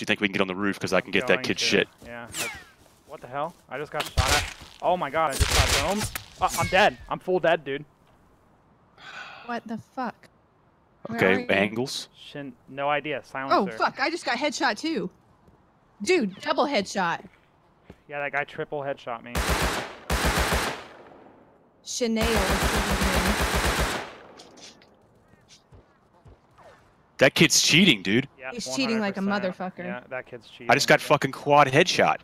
you think we can get on the roof because I can get that Going kid to. shit. Yeah. that's- What the hell? I just got shot at. Oh my god, I just got domed. Uh, I'm dead. I'm full dead, dude. What the fuck? Where Okay, are angles. Shin, no idea. Silence. Oh fuck! I just got headshot too. Dude, double headshot. Yeah, that guy triple headshot me. Chanel. That kid's cheating, dude. Yeah, He's cheating like a 100%. motherfucker. Yeah, that kid's cheating. I just got fucking quad headshot.